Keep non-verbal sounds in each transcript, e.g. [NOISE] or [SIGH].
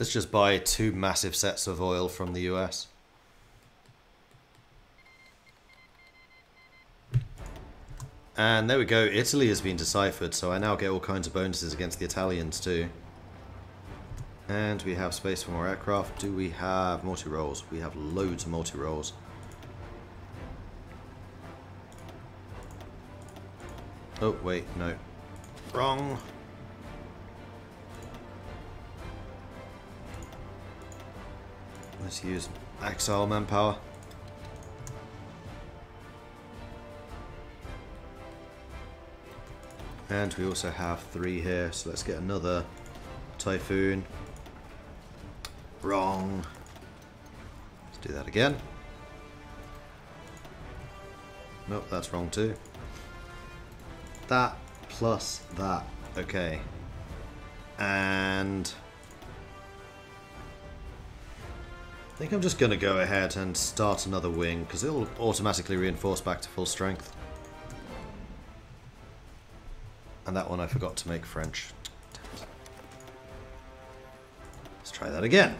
Let's just buy two massive sets of oil from the US. And there we go, Italy has been deciphered, so I now get all kinds of bonuses against the Italians too. And we have space for more aircraft. Do we have multi-rolls? We have loads of multi-rolls. Oh, wait, no. Wrong. Let's use exile manpower. And we also have three here, so let's get another Typhoon. Wrong. Let's do that again. Nope, that's wrong too. That plus that. Okay. And... I think I'm just going to go ahead and start another wing, because it'll automatically reinforce back to full strength. And that one I forgot to make French. Let's try that again.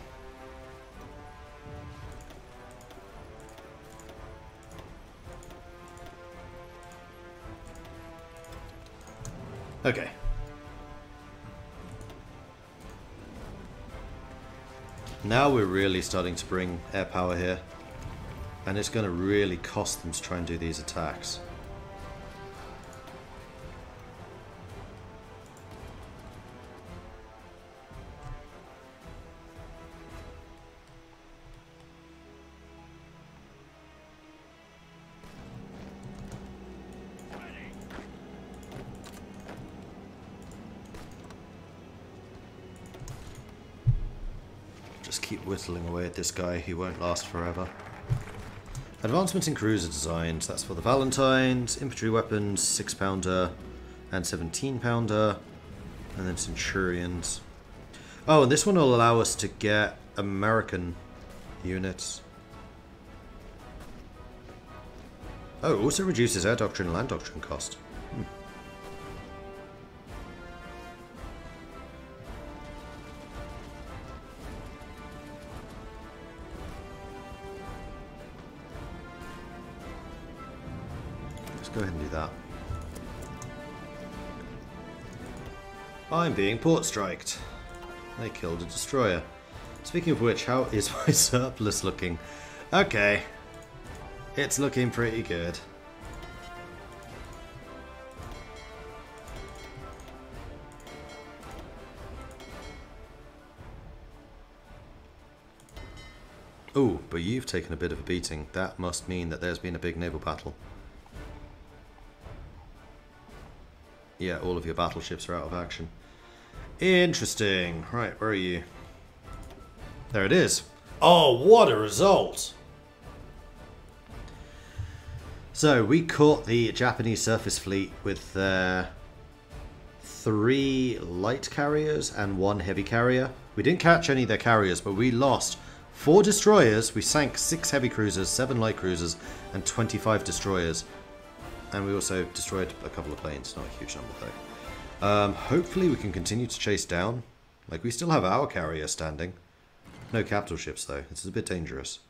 Okay. Now we're really starting to bring air power here. And it's going to really cost them to try and do these attacks. Whittling away at this guy. He won't last forever. Advancements in cruiser designs. That's for the Valentines. Infantry weapons, 6 pounder and 17 pounder. And then Centurions. Oh, and this one will allow us to get American units. Oh, also reduces air doctrine and land doctrine cost. I'm being port striked. They killed a destroyer. Speaking of which, how is [LAUGHS] my surplus looking? Okay. It's looking pretty good. Oh, but you've taken a bit of a beating. That must mean that there's been a big naval battle. Yeah, all of your battleships are out of action. Interesting. Right, where are you? There it is. Oh, what a result! So, we caught the Japanese surface fleet with uh, three light carriers and one heavy carrier. We didn't catch any of their carriers, but we lost four destroyers. We sank six heavy cruisers, seven light cruisers, and 25 destroyers. And we also destroyed a couple of planes, not a huge number though. Um, hopefully we can continue to chase down. Like, we still have our carrier standing. No capital ships though, this is a bit dangerous.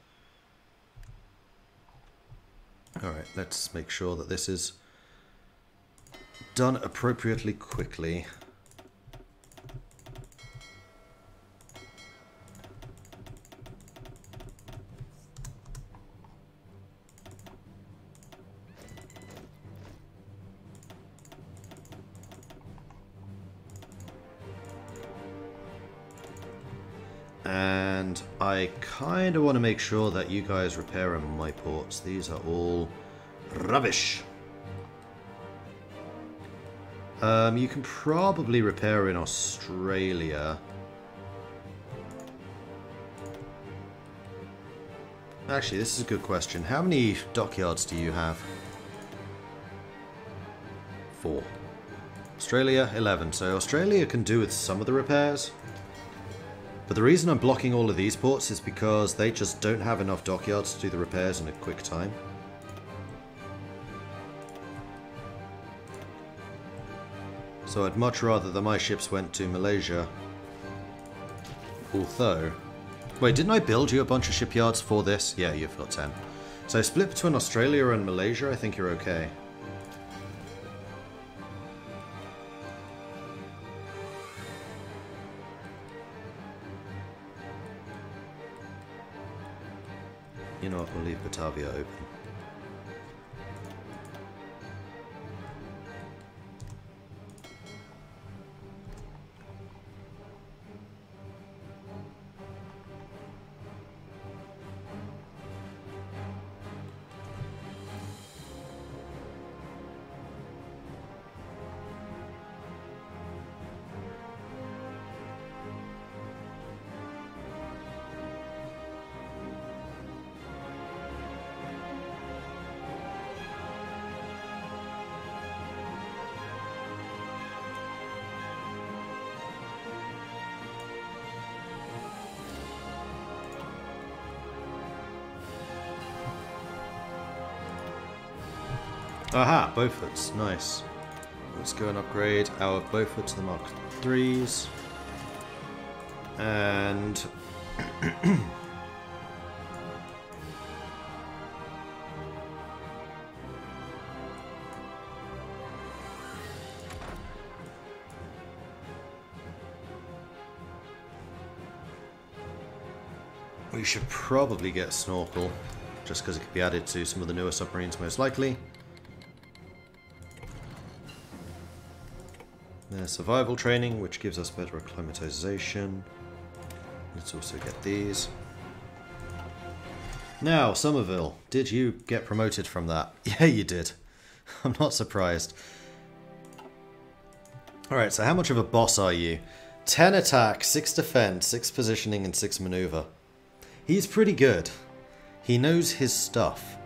Alright, let's make sure that this is done appropriately quickly. I kind of want to make sure that you guys repair my ports. These are all rubbish. Um, you can probably repair in Australia. Actually, this is a good question. How many dockyards do you have? Four. Australia, 11. So Australia can do with some of the repairs. But the reason I'm blocking all of these ports is because they just don't have enough dockyards to do the repairs in a quick time. So I'd much rather that my ships went to Malaysia Although... Wait, didn't I build you a bunch of shipyards for this? Yeah, you've got 10. So split between Australia and Malaysia, I think you're okay. Aha, Beauforts. Nice. Let's go and upgrade our Beaufort to the Mark 3s. And... we should probably get Snorkel, just because it could be added to some of the newer submarines most likely. Survival training, which gives us better acclimatization. Let's also get these. Now, Somerville, did you get promoted from that? [LAUGHS] Yeah, you did. [LAUGHS] I'm not surprised. Alright, so how much of a boss are you? 10 attack, 6 defense, 6 positioning, and 6 maneuver. He's pretty good. He knows his stuff.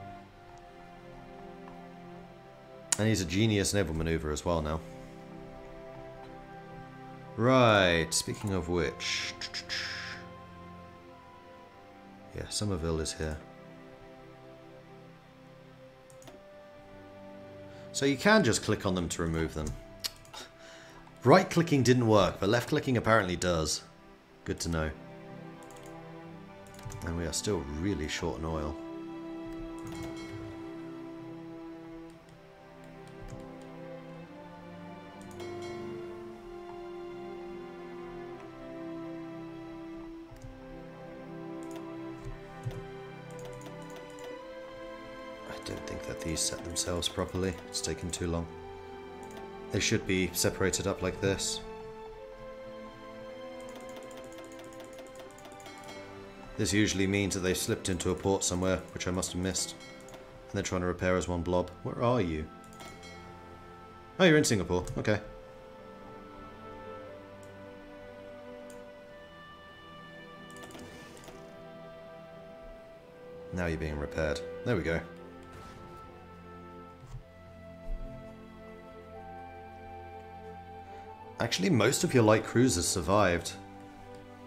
And he's a genius naval maneuver as well now. Right, speaking of which... Yeah, Somerville is here. So you can just click on them to remove them. Right-clicking didn't work, but left-clicking apparently does. Good to know. And we are still really short on oil. Set themselves properly. It's taken too long. They should be separated up like this. This usually means that they've slipped into a port somewhere, which I must have missed. And they're trying to repair as one blob. Where are you? Oh, you're in Singapore. Okay. Now you're being repaired. There we go. Actually, most of your light cruisers survived.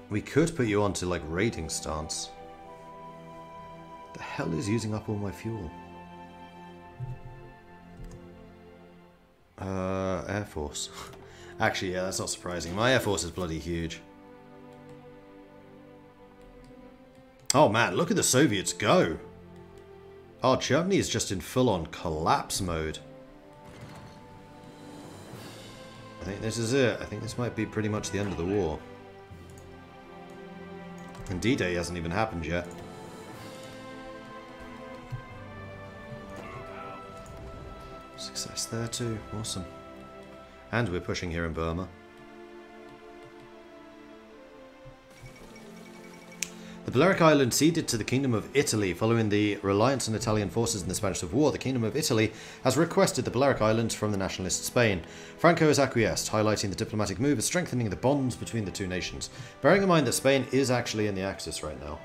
We could put you onto, like, raiding stance. The hell is using up all my fuel? Uh, Air Force. [LAUGHS] Actually, yeah, that's not surprising. My Air Force is bloody huge. Oh man, look at the Soviets go! Oh, Germany is just in full-on collapse mode. Think this is it. I think this might be pretty much the end of the war. And D-Day hasn't even happened yet. Success there too. Awesome. And we're pushing here in Burma. The Balearic Island ceded to the Kingdom of Italy following the reliance on Italian forces in the Spanish Civil War. The Kingdom of Italy has requested the Balearic Islands from the nationalist Spain. Franco has acquiesced, highlighting the diplomatic move as strengthening the bonds between the two nations, bearing in mind that Spain is actually in the Axis right now.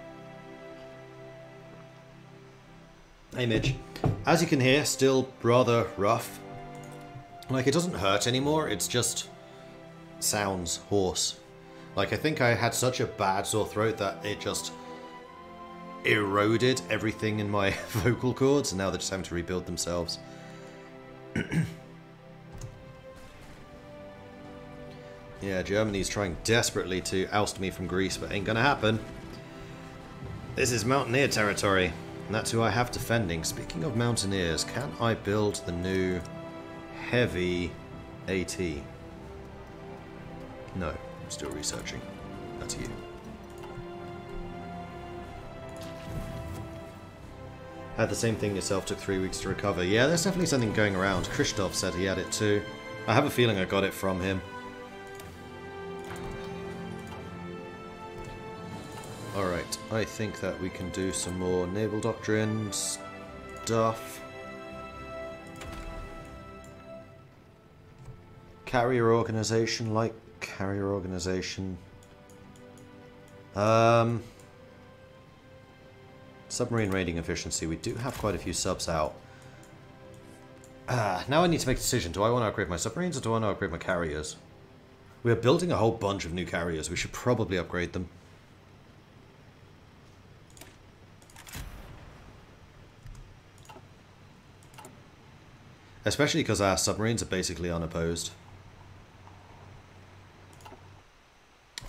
Hey Midge. As you can hear, still rather rough. Like, it doesn't hurt anymore, it's just sounds hoarse. Like, I think I had such a bad sore throat that it just eroded everything in my [LAUGHS] vocal cords, and now they're just having to rebuild themselves. [CLEARS THROAT] Yeah, Germany's trying desperately to oust me from Greece, but ain't gonna happen. This is Mountaineer territory, and that's who I have defending. Speaking of Mountaineers, can I build the new heavy AT? No, still researching. That's you. Had the same thing yourself, took three weeks to recover. Yeah, there's definitely something going around. Christoph said he had it too. I have a feeling I got it from him. Alright, I think that we can do some more naval doctrine stuff. Carrier organization, like carrier organization. Um, submarine raiding efficiency. We do have quite a few subs out. Ah, now I need to make a decision. Do I want to upgrade my submarines or do I want to upgrade my carriers? We're building a whole bunch of new carriers. We should probably upgrade them. Especially because our submarines are basically unopposed.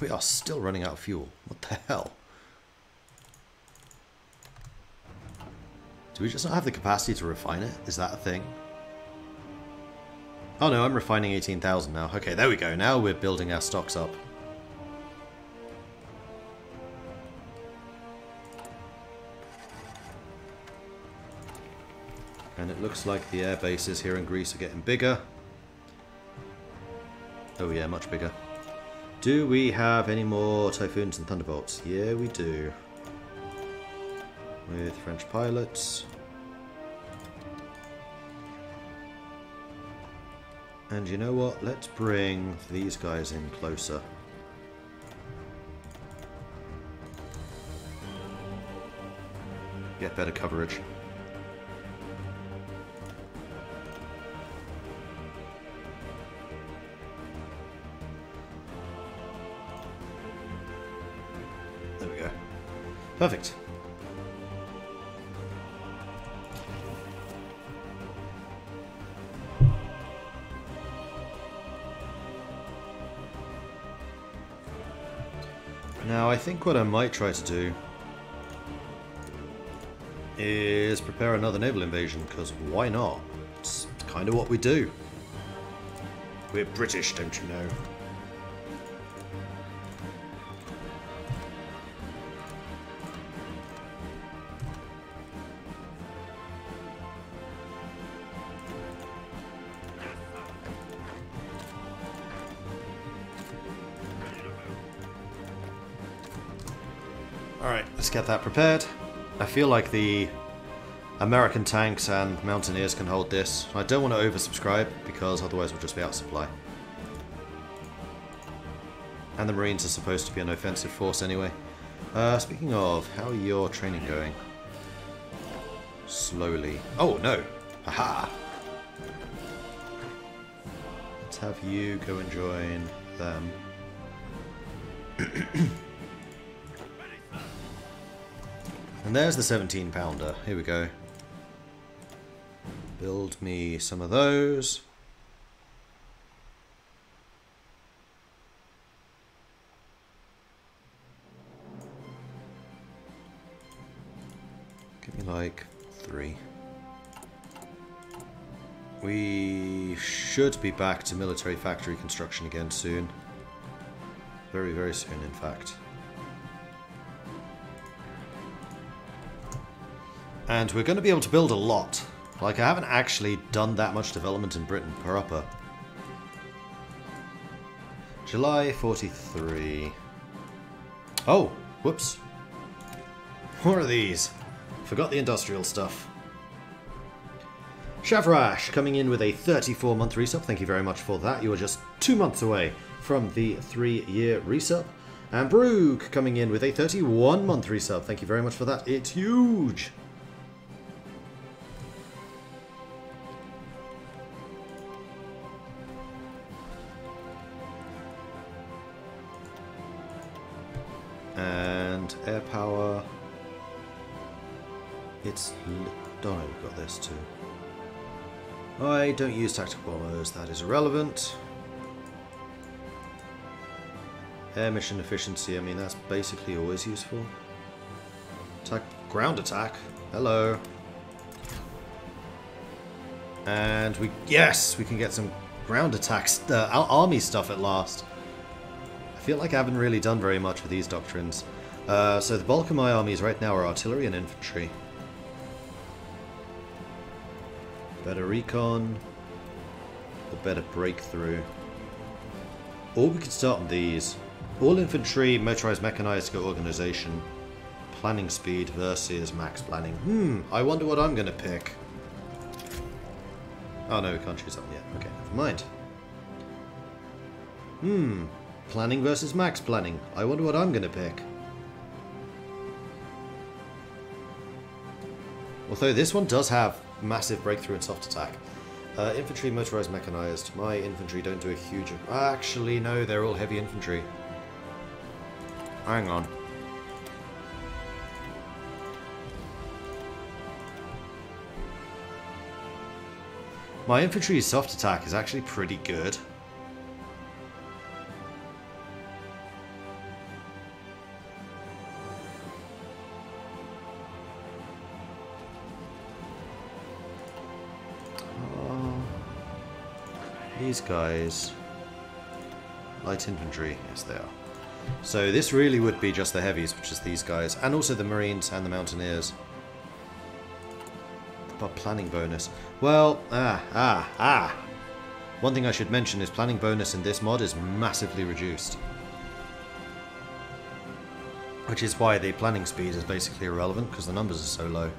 We are still running out of fuel. What the hell? Do we just not have the capacity to refine it? Is that a thing? Oh no, I'm refining 18,000 now. Okay, there we go. Now we're building our stocks up. And it looks like the air bases here in Greece are getting bigger. Oh yeah, much bigger. Do we have any more Typhoons and Thunderbolts? Yeah, we do. With French pilots. And you know what? Let's bring these guys in closer. Get better coverage. Perfect. Now, I think what I might try to do is prepare another naval invasion, because why not? It's kind of what we do. We're British, don't you know? Get that prepared. I feel like the American tanks and Mountaineers can hold this. I don't want to oversubscribe because otherwise we'll just be out of supply. And the Marines are supposed to be an offensive force anyway. Uh, speaking of, how are your training going? Slowly. Oh, no! Aha! Let's have you go and join them. [CLEARS THROAT] And there's the 17 pounder. Here we go. Build me some of those. Give me like three. We should be back to military factory construction again soon. Very, very soon, in fact. And we're going to be able to build a lot. Like, I haven't actually done that much development in Britain per upper. July 43. Oh, whoops. What are these? Forgot the industrial stuff. Shavrash coming in with a 34 month resub. Thank you very much for that. You are just two months away from the three year resub. And Brooke coming in with a 31 month resub. Thank you very much for that. It's huge. Air power. It's... Oh no, we've got this too. I don't use tactical bombers, that is irrelevant. Air mission efficiency, I mean, that's basically always useful. Attack, ground attack. Hello. And we, yes, we can get some ground attacks, uh, army stuff at last. I feel like I haven't really done very much with these doctrines. Uh, so the bulk of my armies right now are artillery and infantry. Better recon, or better breakthrough. Or we could start on these. All infantry, motorized mechanized organization, planning speed versus max planning. Hmm, I wonder what I'm going to pick. Oh no, we can't choose that one yet. Okay, never mind. Hmm, planning versus max planning. I wonder what I'm going to pick. Although this one does have massive breakthrough and soft attack. Uh, infantry, motorized, mechanized. My infantry don't do a huge... Actually, no, they're all heavy infantry. Hang on. My infantry's soft attack is actually pretty good. These guys... Light infantry, yes they are. So this really would be just the heavies, which is these guys, and also the marines and the mountaineers. But planning bonus. Well, ah, ah, ah. One thing I should mention is planning bonus in this mod is massively reduced. Which is why the planning speed is basically irrelevant, because the numbers are so low.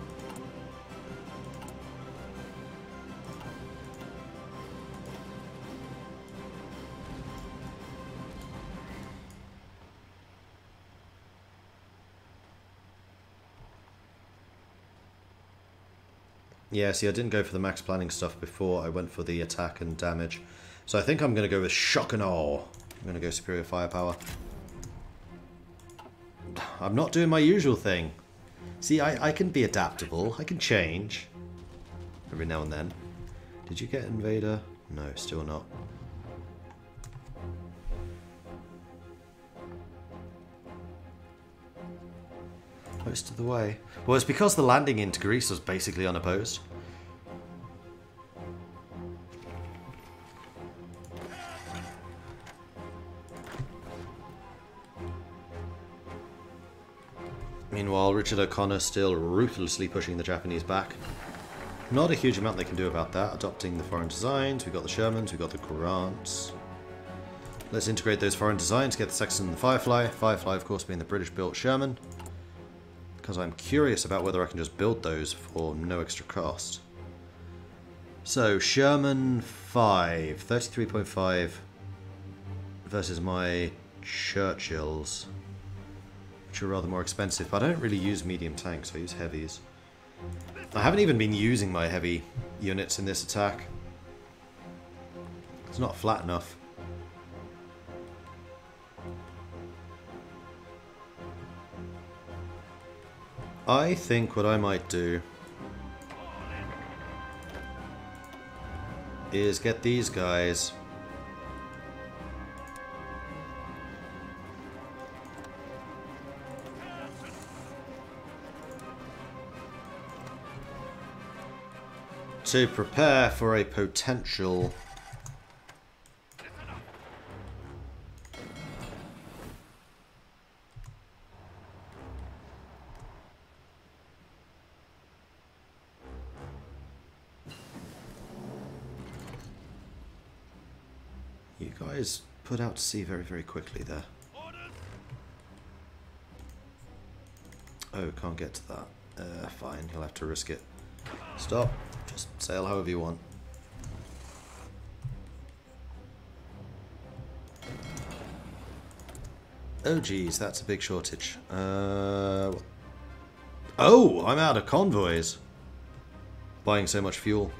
Yeah, see, I didn't go for the max planning stuff before. I went for the attack and damage. So I think I'm going to go with shock and awe. I'm going to go superior firepower. I'm not doing my usual thing. See, I, I can be adaptable. I can change. Every now and then. Did you get Invader? No, still not. Most of the way. Well, it's because the landing into Greece was basically unopposed. Meanwhile, Richard O'Connor still ruthlessly pushing the Japanese back. Not a huge amount they can do about that. Adopting the foreign designs, we've got the Shermans, we've got the Grants. Let's integrate those foreign designs, get the Sexton and the Firefly. Firefly, of course, being the British-built Sherman because I'm curious about whether I can just build those for no extra cost. So, Sherman 5, 33.5 versus my Churchills, which are rather more expensive, but I don't really use medium tanks, I use heavies. I haven't even been using my heavy units in this attack. It's not flat enough. I think what I might do is get these guys to prepare for a potential put out to sea very, very quickly there. Oh, can't get to that. Uh, fine, you'll have to risk it. Stop. Just sail however you want. Oh geez, that's a big shortage. Uh, oh, I'm out of convoys. Buying so much fuel.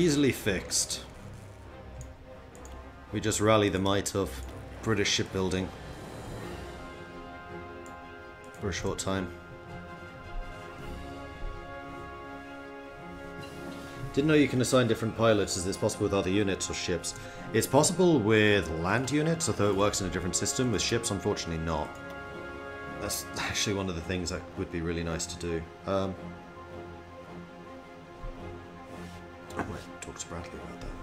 Easily fixed. We just rally the might of British shipbuilding for a short time. Didn't know you can assign different pilots. Is this possible with other units or ships? It's possible with land units, although it works in a different system. With ships, unfortunately not. That's [LAUGHS] actually one of the things that would be really nice to do. Um, I might talk to Bradley about that.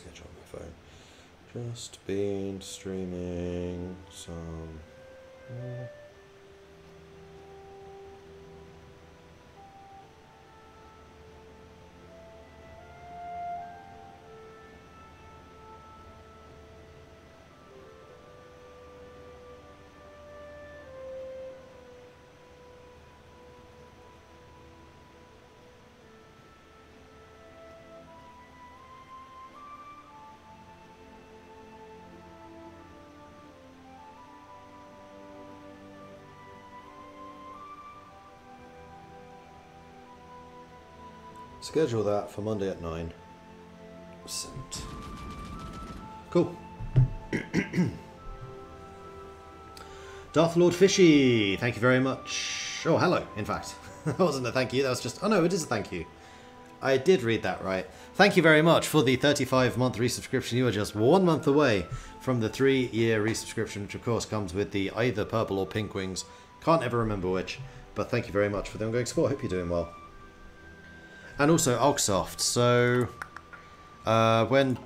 Schedule on my phone. Just been streaming some. uh, Schedule that for Monday at 9. Sent. Cool. [CLEARS THROAT] Darth Lord Fishy, thank you very much. Oh, hello, in fact. [LAUGHS] that wasn't a thank you, that was just. Oh no, it is a thank you. I did read that right. Thank you very much for the 35 month resubscription. You are just one month away from the three year resubscription, which of course comes with the either purple or pink wings. Can't ever remember which. But thank you very much for the ongoing support. Hope you're doing well. And also Ogsoft. So, uh, when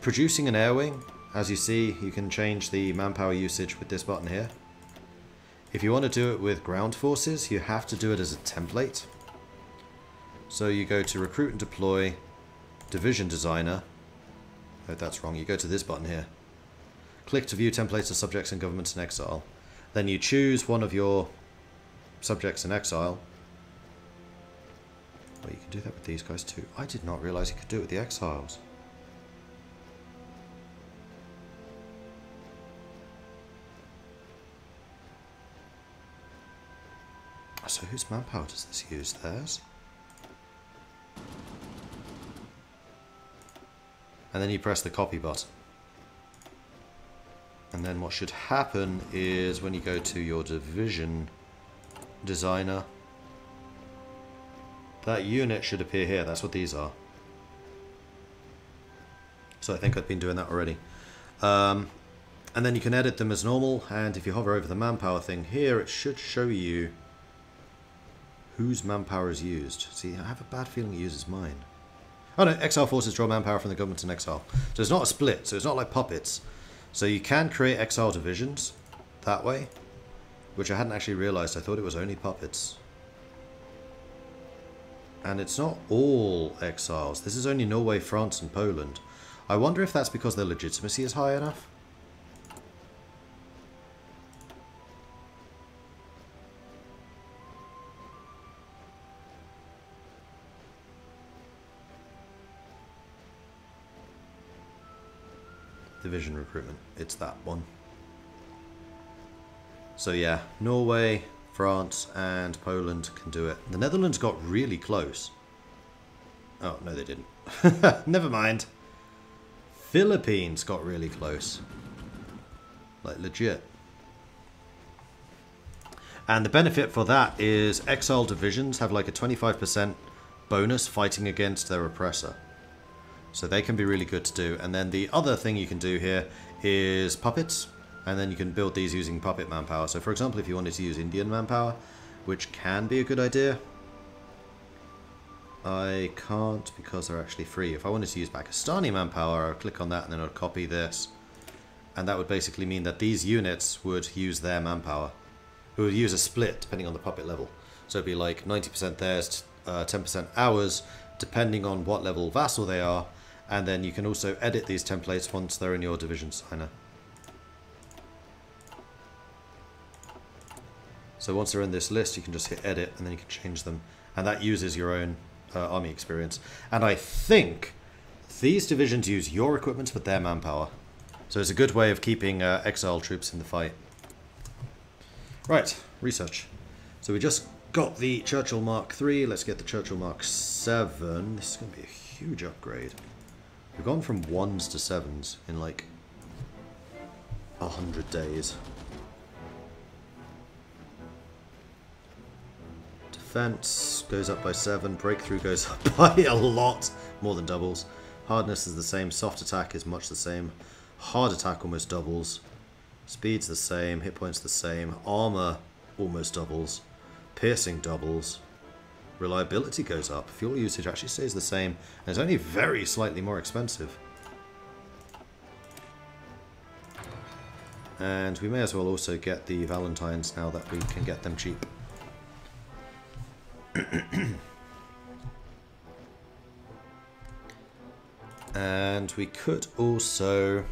producing an air wing, as you see, you can change the manpower usage with this button here. If you want to do it with ground forces, you have to do it as a template. So you go to Recruit and Deploy, Division Designer. Oh, that's wrong. You go to this button here. Click to view templates of subjects and governments in exile. Then you choose one of your subjects in exile. Well, you can do that with these guys too. I did not realize you could do it with the exiles. So whose manpower does this use? Theirs? And then you press the copy button. And then what should happen is when you go to your division designer, that unit should appear here. That's what these are. So I think I've been doing that already. Um, and then you can edit them as normal. And if you hover over the manpower thing here, it should show you whose manpower is used. See, I have a bad feeling it uses mine. Oh no, exile forces draw manpower from the government in exile. So it's not a split, so it's not like puppets. So you can create exile divisions that way, which I hadn't actually realized. I thought it was only puppets. And it's not all exiles. This is only Norway, France, and Poland. I wonder if that's because their legitimacy is high enough. Division recruitment. It's that one. So yeah, Norway, France, and Poland can do it. The Netherlands got really close. Oh, no they didn't. [LAUGHS] Never mind. Philippines got really close. Like legit. And the benefit for that is exile divisions have like a 25% bonus fighting against their oppressor. So they can be really good to do. And then the other thing you can do here is puppets. And then you can build these using puppet manpower. So for example, if you wanted to use Indian manpower, which can be a good idea. I can't because they're actually free. If I wanted to use Pakistani manpower, I would click on that and then I'd copy this. And that would basically mean that these units would use their manpower. It would use a split depending on the puppet level. So it'd be like 90% theirs, 10% uh, ours, depending on what level vassal they are. And then you can also edit these templates once they're in your division signer. So once they're in this list, you can just hit edit and then you can change them. And that uses your own uh, army experience. And I think these divisions use your equipment but their manpower. So it's a good way of keeping uh, exile troops in the fight. Right, research. So we just got the Churchill Mark III. Let's get the Churchill Mark 7. This is going to be a huge upgrade. We've gone from 1s to 7s in like a 100 days. Defense goes up by 7, breakthrough goes [LAUGHS] up by a lot, more than doubles. Hardness is the same, soft attack is much the same. Hard attack almost doubles. Speed's the same, hit points the same. Armor almost doubles. Piercing doubles. Reliability goes up. Fuel usage actually stays the same, and it's only very slightly more expensive. And we may as well also get the Valentines now that we can get them cheap. And we could also...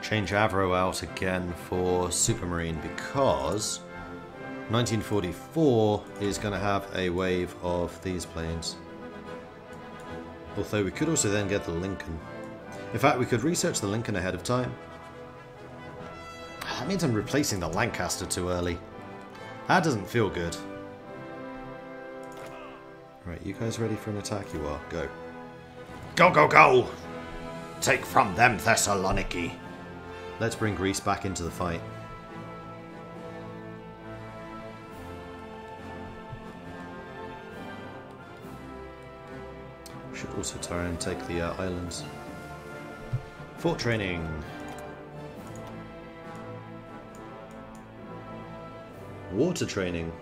change Avro out again for Supermarine because 1944 is going to have a wave of these planes. Although we could also then get the Lincoln. In fact, we could research the Lincoln ahead of time. That means I'm replacing the Lancaster too early. That doesn't feel good. Right, you guys ready for an attack? You are. Go. Go, go, go! Take from them Thessaloniki. Let's bring Greece back into the fight. Should also try and take the uh, islands. Fort training. Water training.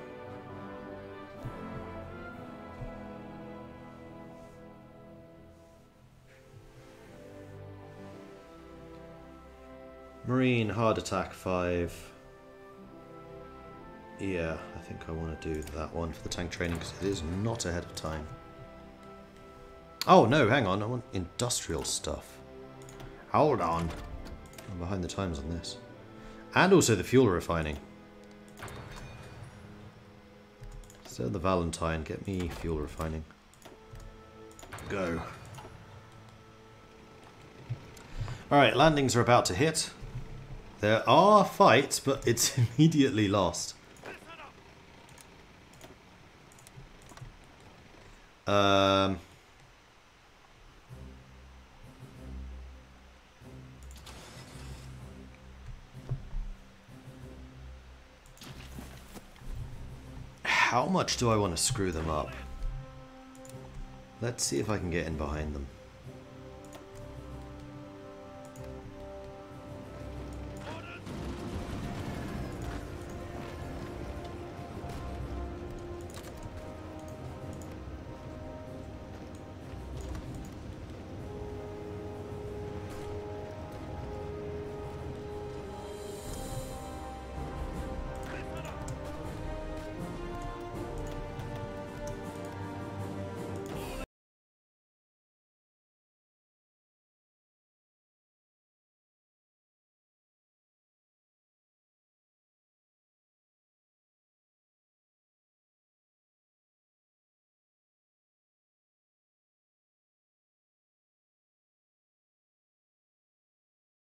Marine hard attack 5. Yeah, I think I want to do that one for the tank training because it is not ahead of time. Oh no, hang on, I want industrial stuff. Hold on. I'm behind the times on this. And also the fuel refining. So the Valentine, get me fuel refining. Go. Alright, landings are about to hit. There are fights, but it's [LAUGHS] immediately lost. Um... How much do I want to screw them up? Let's see if I can get in behind them.